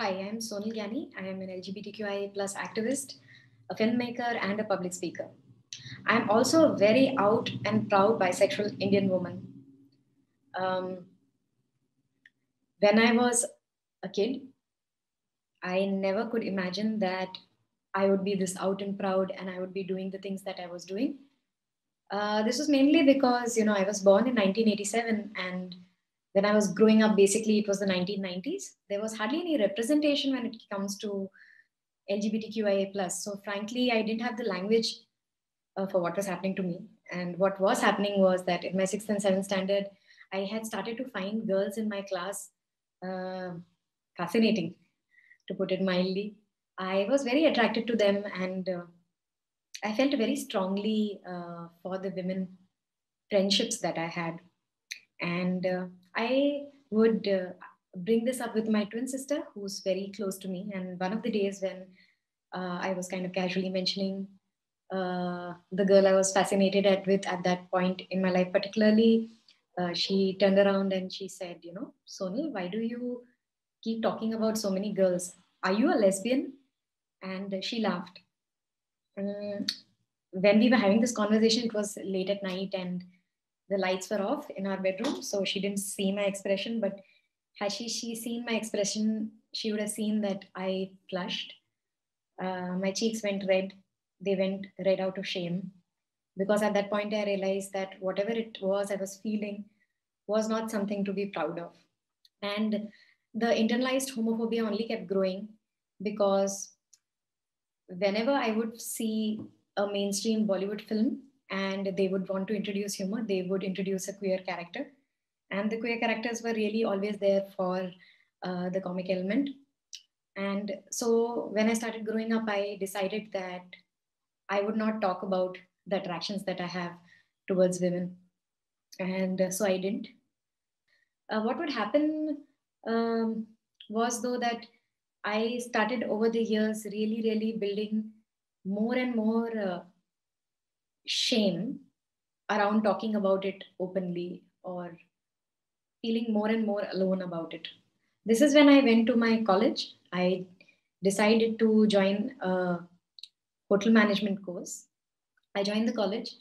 Hi, I'm Sonal Giani. I am an LGBTQIA plus activist, a filmmaker, and a public speaker. I'm also a very out and proud bisexual Indian woman. Um, when I was a kid, I never could imagine that I would be this out and proud and I would be doing the things that I was doing. Uh, this was mainly because, you know, I was born in 1987 and when I was growing up, basically it was the 1990s. There was hardly any representation when it comes to LGBTQIA plus. So frankly, I didn't have the language uh, for what was happening to me. And what was happening was that in my sixth and seventh standard, I had started to find girls in my class uh, fascinating, to put it mildly. I was very attracted to them, and uh, I felt very strongly uh, for the women friendships that I had. And uh, I would uh, bring this up with my twin sister, who's very close to me. And one of the days when uh, I was kind of casually mentioning uh, the girl I was fascinated at with at that point in my life, particularly, uh, she turned around and she said, "You know, Sonal, why do you keep talking about so many girls? Are you a lesbian?" And she laughed. Um, when we were having this conversation, it was late at night and the lights were off in our bedroom, so she didn't see my expression. But had she she seen my expression, she would have seen that I flushed. Uh, my cheeks went red they went red out of shame because at that point i realized that whatever it was i was feeling was not something to be proud of and the internalized homophobia only kept growing because whenever i would see a mainstream bollywood film and they would want to introduce humor they would introduce a queer character and the queer characters were really always there for uh, the comic element and so when i started growing up i decided that I would not talk about the attractions that I have towards women. And uh, so I didn't. Uh, what would happen um, was, though, that I started over the years really, really building more and more uh, shame around talking about it openly or feeling more and more alone about it. This is when I went to my college. I decided to join a hotel management course. I joined the college,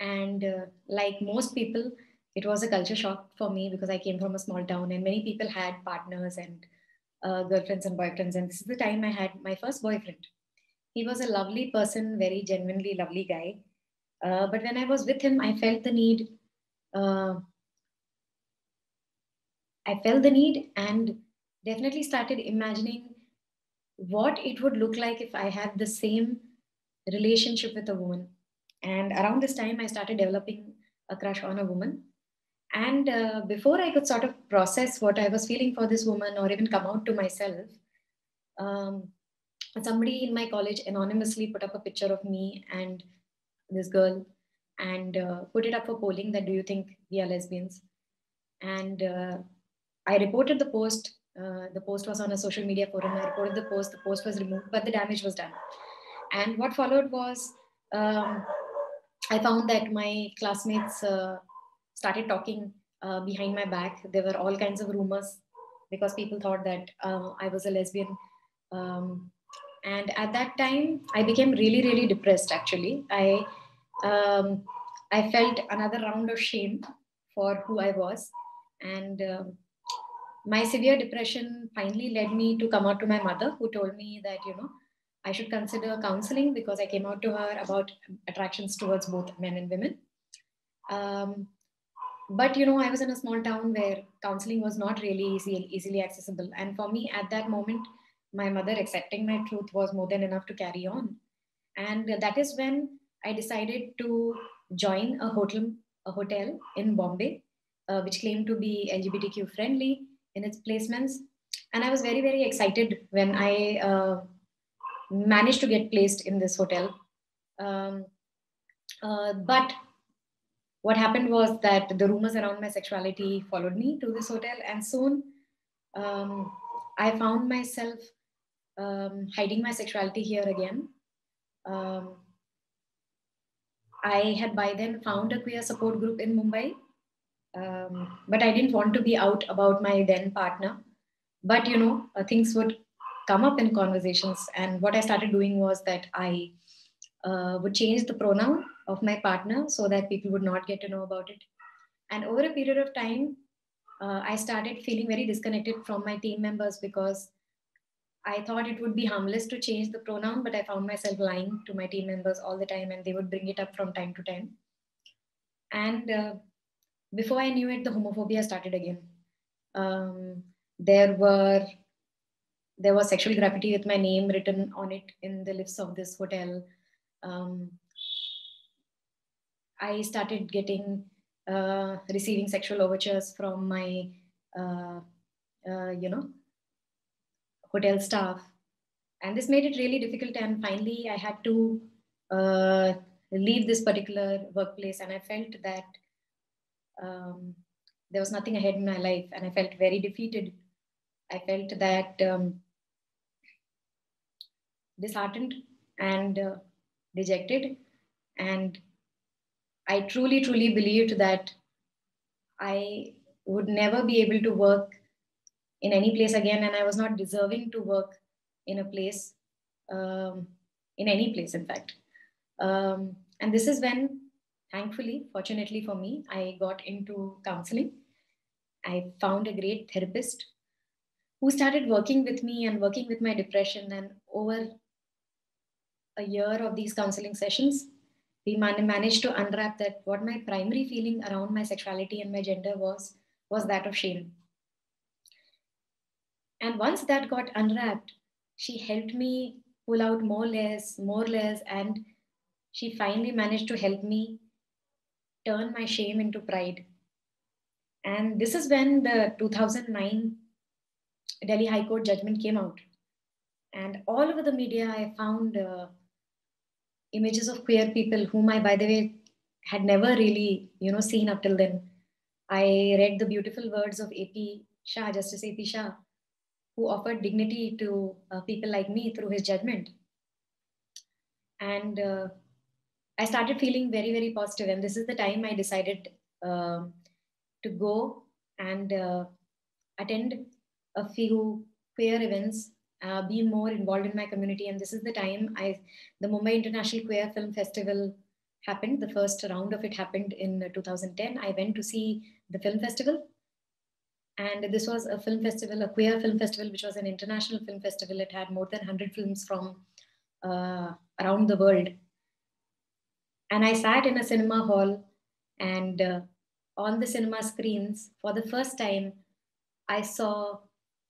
and uh, like most people, it was a culture shock for me because I came from a small town, and many people had partners and uh, girlfriends and boyfriends. And this is the time I had my first boyfriend. He was a lovely person, very genuinely lovely guy. Uh, but when I was with him, I felt the need. Uh, I felt the need and definitely started imagining what it would look like if I had the same relationship with a woman. And around this time, I started developing a crush on a woman. And uh, before I could sort of process what I was feeling for this woman or even come out to myself, um, somebody in my college anonymously put up a picture of me and this girl and uh, put it up for polling that do you think we are lesbians? And uh, I reported the post. Uh, the post was on a social media forum. I reported the post. The post was removed, but the damage was done. And what followed was um, I found that my classmates uh, started talking uh, behind my back. There were all kinds of rumors because people thought that uh, I was a lesbian. Um, and at that time, I became really, really depressed. Actually, I um, I felt another round of shame for who I was, and um, my severe depression finally led me to come out to my mother, who told me that you know I should consider counseling because I came out to her about attractions towards both men and women. Um, but you know, I was in a small town where counseling was not really easy, easily accessible. And for me, at that moment, my mother accepting my truth was more than enough to carry on. And that is when I decided to join a hotel, a hotel in Bombay, uh, which claimed to be LGBTQ friendly in its placements. And I was very, very excited when I uh, managed to get placed in this hotel. Um, uh, but what happened was that the rumors around my sexuality followed me to this hotel, and soon um, I found myself um, hiding my sexuality here again. Um, I had by then found a queer support group in Mumbai, um, but I didn't want to be out about my then partner. But you know, uh, things would come up in conversations. And what I started doing was that I uh, would change the pronoun of my partner so that people would not get to know about it. And over a period of time, uh, I started feeling very disconnected from my team members because I thought it would be harmless to change the pronoun, but I found myself lying to my team members all the time and they would bring it up from time to time. And uh, before I knew it, the homophobia started again. Um, there were there was sexual graffiti with my name written on it in the lifts of this hotel. Um, I started getting uh, receiving sexual overtures from my, uh, uh, you know, hotel staff, and this made it really difficult. And finally, I had to uh, leave this particular workplace, and I felt that um, there was nothing ahead in my life, and I felt very defeated. I felt that um, disheartened and uh, dejected, and I truly, truly believed that I would never be able to work in any place again, and I was not deserving to work in a place, um, in any place, in fact. Um, and this is when, thankfully, fortunately for me, I got into counseling. I found a great therapist who started working with me and working with my depression. And over a year of these counseling sessions, we man- managed to unwrap that what my primary feeling around my sexuality and my gender was was that of shame and once that got unwrapped she helped me pull out more layers more layers and she finally managed to help me turn my shame into pride and this is when the 2009 delhi high court judgment came out and all over the media i found uh, images of queer people whom I, by the way, had never really, you know, seen up till then. I read the beautiful words of AP Shah, Justice AP Shah, who offered dignity to uh, people like me through his judgment. And uh, I started feeling very, very positive. And this is the time I decided uh, to go and uh, attend a few queer events uh, be more involved in my community. And this is the time I, the Mumbai International Queer Film Festival happened. The first round of it happened in 2010. I went to see the film festival. And this was a film festival, a queer film festival, which was an international film festival. It had more than 100 films from uh, around the world. And I sat in a cinema hall, and uh, on the cinema screens, for the first time, I saw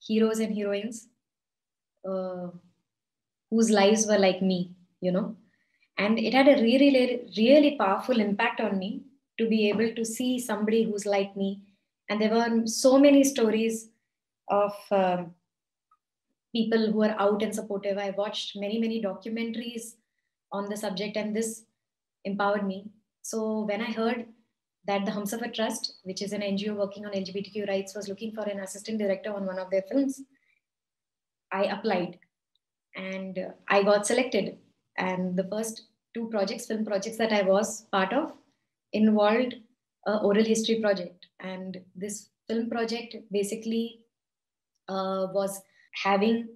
heroes and heroines uh, whose lives were like me, you know. And it had a really, really powerful impact on me to be able to see somebody who's like me. And there were so many stories of um, people who are out and supportive. I watched many, many documentaries on the subject, and this empowered me. So when I heard that the Humsafar Trust, which is an NGO working on LGBTQ rights, was looking for an assistant director on one of their films, I applied and I got selected. And the first two projects, film projects that I was part of, involved a oral history project. And this film project basically uh, was having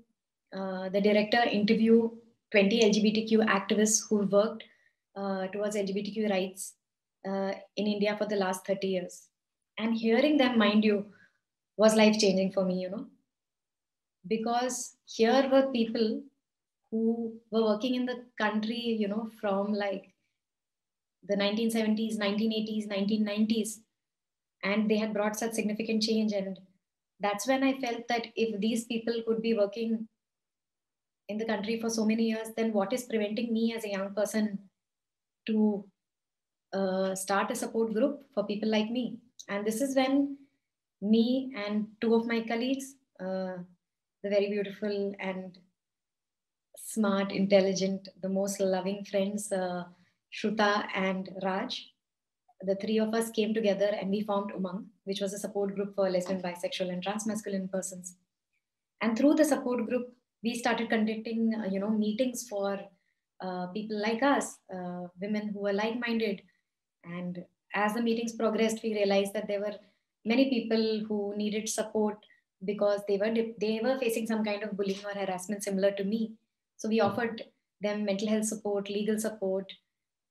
uh, the director interview 20 LGBTQ activists who worked uh, towards LGBTQ rights uh, in India for the last 30 years. And hearing them, mind you, was life changing for me, you know because here were people who were working in the country, you know, from like the 1970s, 1980s, 1990s, and they had brought such significant change. And that's when I felt that if these people could be working in the country for so many years, then what is preventing me as a young person to uh, start a support group for people like me? And this is when me and two of my colleagues, uh, the very beautiful and smart, intelligent, the most loving friends, uh, Shruta and Raj. The three of us came together and we formed Umang, which was a support group for lesbian, bisexual, and transmasculine persons. And through the support group, we started conducting, uh, you know, meetings for uh, people like us, uh, women who were like-minded. And as the meetings progressed, we realized that there were many people who needed support because they were they were facing some kind of bullying or harassment similar to me. So we offered them mental health support, legal support,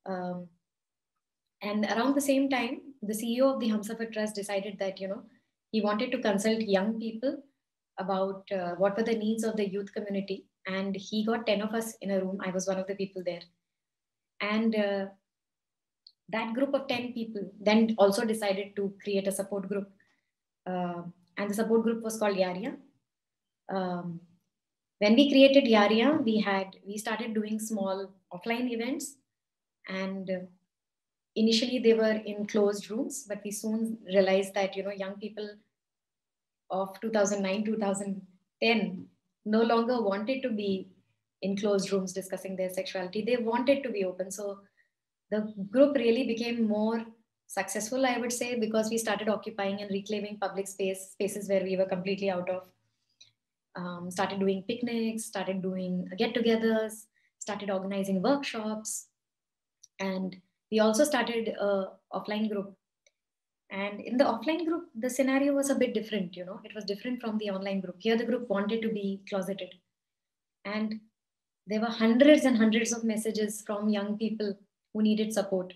um, and around the same time, the CEO of the Humsafar Trust decided that you know he wanted to consult young people about uh, what were the needs of the youth community, and he got ten of us in a room. I was one of the people there, and uh, that group of ten people then also decided to create a support group, uh, and the support group was called Yaariyan. Um, when we created Yaariyan, we had we started doing small offline events, and initially they were in closed rooms but we soon realized that you know young people of 2009 2010 no longer wanted to be in closed rooms discussing their sexuality. They wanted to be open. So the group really became more successful i would say because we started occupying and reclaiming public space spaces where we were completely out of um, started doing picnics started doing get-togethers started organizing workshops and we also started a offline group. And in the offline group the scenario was a bit different you know. It was different from the online group. Here the group wanted to be closeted. And there were hundreds and hundreds of messages from young people who needed support.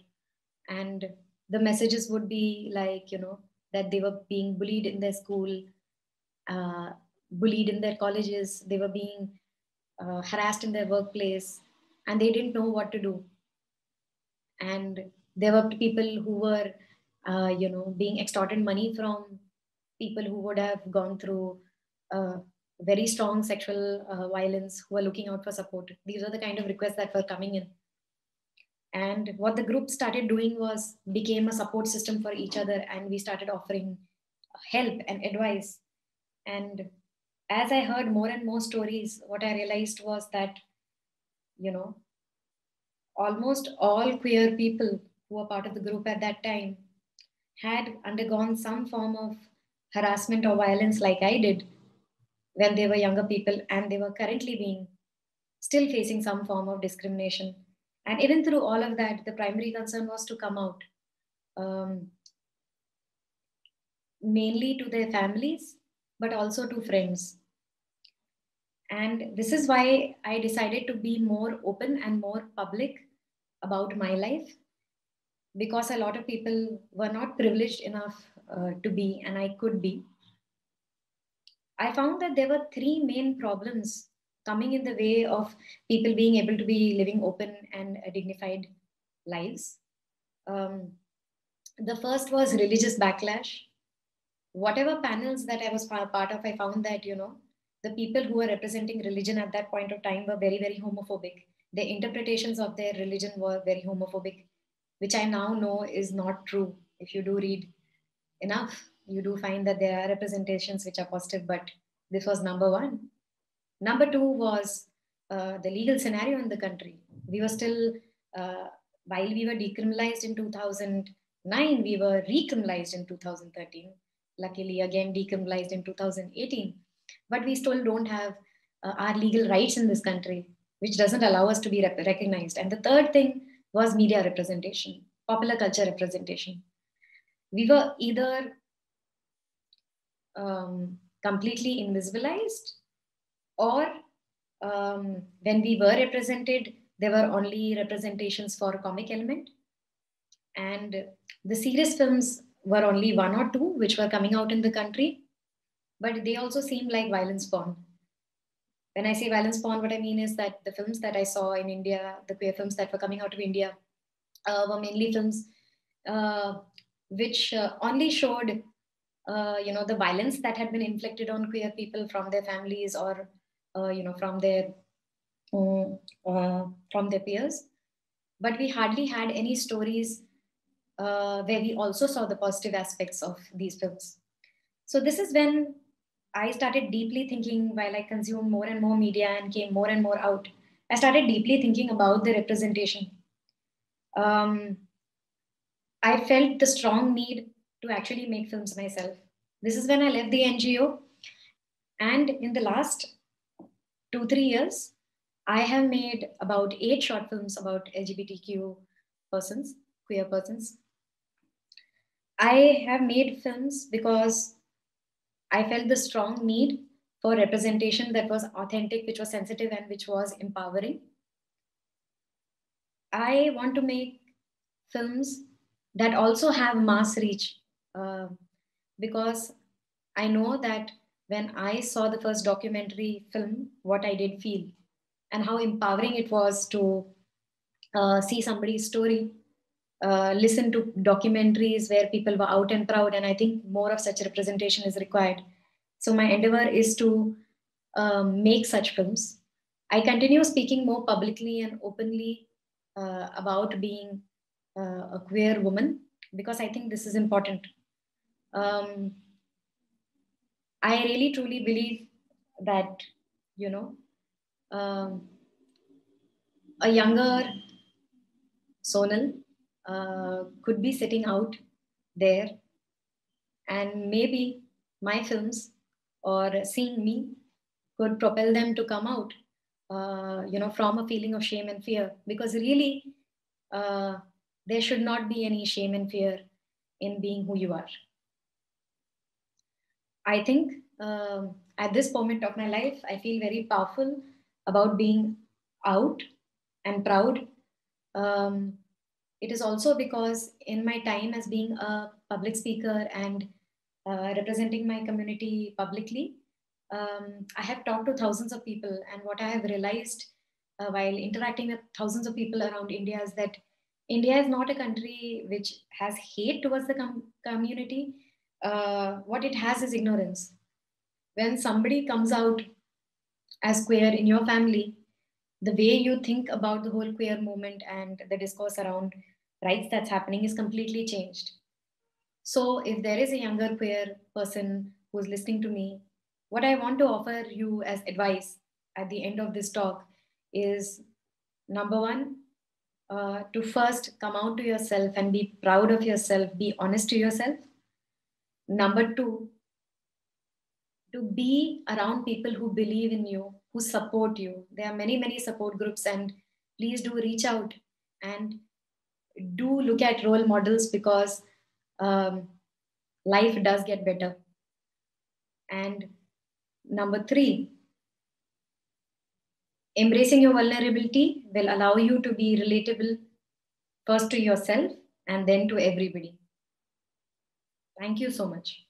And the messages would be like you know that they were being bullied in their school uh, bullied in their colleges. They were being uh, harassed in their workplace. And they didn't know what to do and there were people who were uh, you know being extorted money from people who would have gone through uh, very strong sexual uh, violence who are looking out for support. These are the kind of requests that were coming in. And what the group started doing was became a support system for each other and we started offering help and advice. And as i heard more and more stories what i realized was that you know almost all queer people who were part of the group at that time had undergone some form of harassment or violence like I did when they were younger people and they were currently being still facing some form of discrimination. And even through all of that, the primary concern was to come out um, mainly to their families, but also to friends. And this is why I decided to be more open and more public about my life because a lot of people were not privileged enough uh, to be, and I could be. I found that there were three main problems coming in the way of people being able to be living open and dignified lives. Um, the first was religious backlash. Whatever panels that I was part of, I found that, you know, the people who were representing religion at that point of time were very, very homophobic their interpretations of their religion were very homophobic, which I now know is not true. If you do read enough, you do find that there are representations which are positive, but this was number one. Number two was uh, the legal scenario in the country. We were still, uh, while we were decriminalized in 2009, we were recriminalized in 2013. Luckily, again, decriminalized in 2018. But we still don't have uh, our legal rights in this country which doesn't allow us to be rep- recognized. And the third thing was media representation, popular culture representation. We were either um, completely invisibilized or um, when we were represented, there were only representations for comic element. And the serious films were only one or two which were coming out in the country, but they also seemed like violence porn when I say violence porn, what I mean is that the films that I saw in India, the queer films that were coming out of India, uh, were mainly films uh, which uh, only showed, uh, you know, the violence that had been inflicted on queer people from their families or, uh, you know, from their um, uh, from their peers. But we hardly had any stories where we also saw the positive aspects of these films. So this is when I started deeply thinking while I consumed more and more media and came more and more out. I started deeply thinking about the representation. Um, I felt the strong need to actually make films myself. This is when I left the NGO. And in the last two, three years, I have made about eight short films about LGBTQ persons, queer persons. I have made films because I felt the strong need for representation that was authentic, which was sensitive, and which was empowering. I want to make films that also have mass reach uh, because I know that when I saw the first documentary film, what I did feel and how empowering it was to uh, see somebody's story, uh, listen to documentaries where people were out and proud. And I think more of such representation is required. So my endeavor is to um, make such films. I continue speaking more publicly and openly uh, about being uh, a queer woman because I think this is important. Um, I really truly believe that, you know, um, a younger Sonal uh, could be sitting out there. And maybe my films or seeing me could propel them to come out uh, you know from a feeling of shame and fear. Because really uh, there should not be any shame and fear in being who you are. I think um, at this moment of my life i feel very powerful about being out and proud. Um, it is also because in my time as being a public speaker and uh, representing my community publicly, um, I have talked to thousands of people. And what I have realized uh, while interacting with thousands of people around India is that India is not a country which has hate towards the com- community. Uh, what it has is ignorance. When somebody comes out as queer in your family, the way you think about the whole queer movement and the discourse around rights that's happening is completely changed. So, if there is a younger queer person who's listening to me, what I want to offer you as advice at the end of this talk is number one, uh, to first come out to yourself and be proud of yourself, be honest to yourself. Number two, to be around people who believe in you, who support you. There are many, many support groups, and please do reach out and do look at role models because um, life does get better. And number three, embracing your vulnerability will allow you to be relatable first to yourself and then to everybody. Thank you so much.